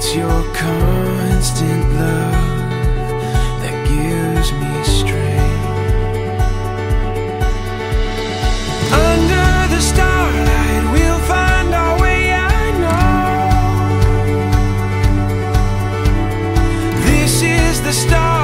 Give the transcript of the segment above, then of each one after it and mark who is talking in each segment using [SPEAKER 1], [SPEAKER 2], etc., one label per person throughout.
[SPEAKER 1] It's your constant love that gives me strength. Under the starlight, we'll find our way, I know. This is the star.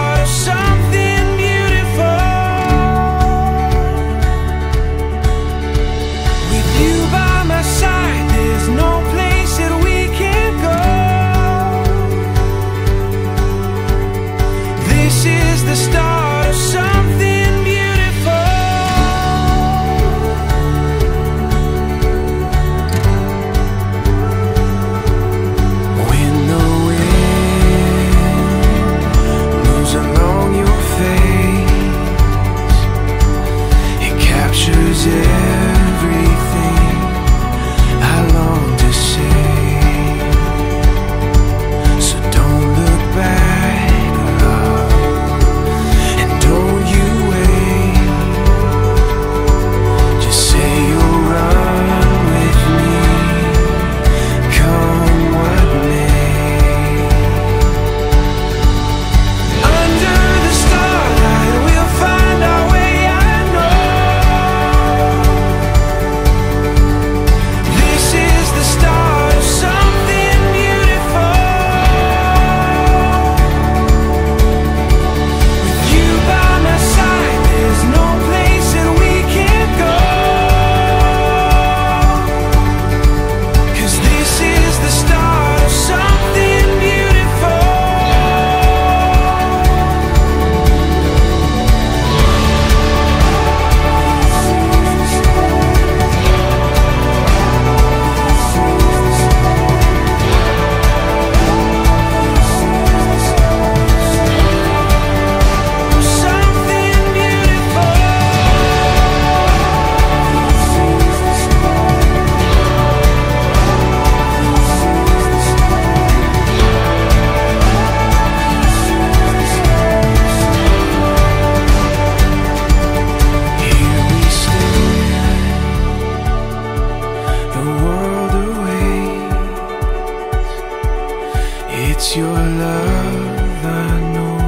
[SPEAKER 1] Your love I know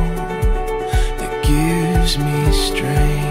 [SPEAKER 1] that gives me strength.